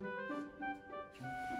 三、二、一。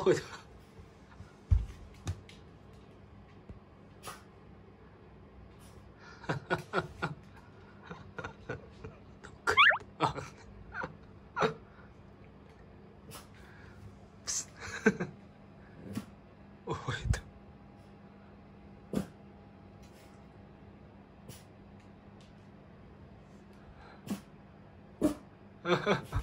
あ、ほいだ。覚えた覚え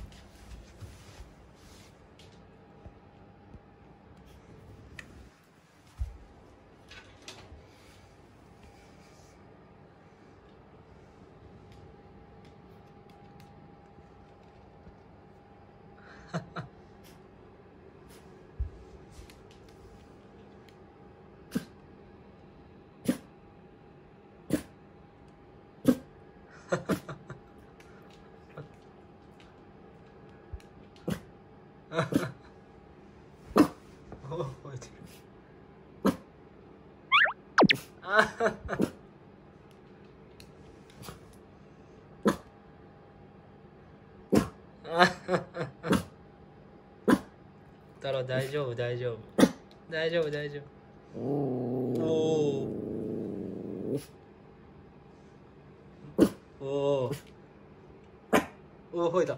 Ha ha ha. 太郎大丈夫大丈夫。大丈夫大丈夫。おおおおおお吠えた。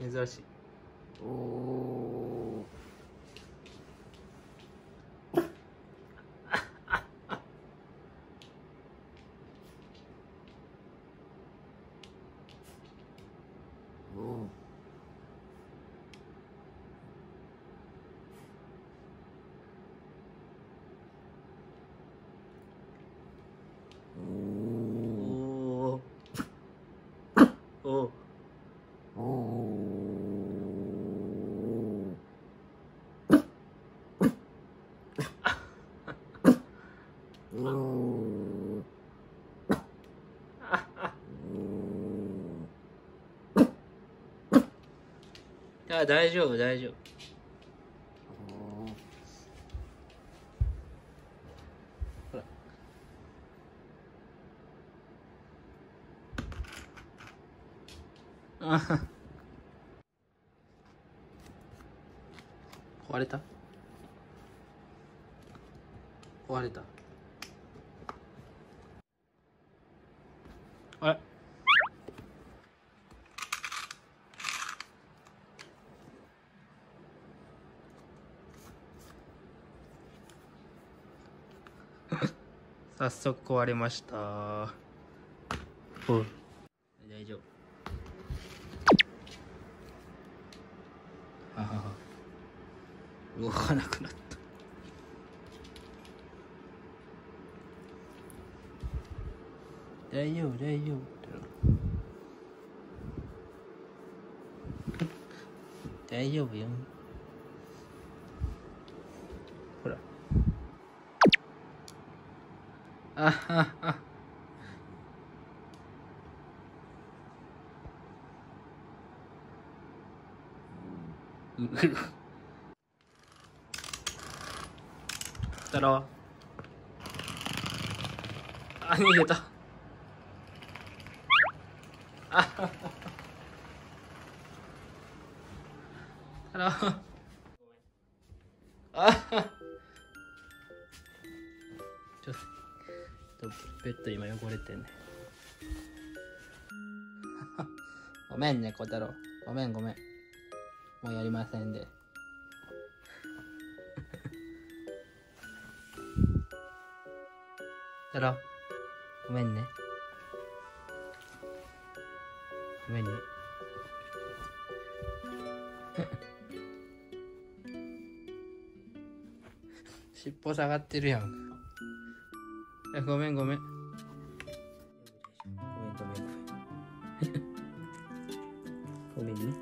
珍しい。おおお あ大丈夫大丈夫。ほら。あ壊れた？壊れた。早速壊れました。大丈夫。あはは。動かなくなった。大丈夫大丈夫。大丈夫よ 아하하. 따라와. 아니겠다. 아하하. 따라와. 아하. 좋 ベッド今汚れてんね ごめんね小太郎。ごめんごめん。もうやりませんで。太郎。ごめんね。ごめんね。尻尾下がってるやん。いやごめんごめん。ごめんごめんごめんごめんね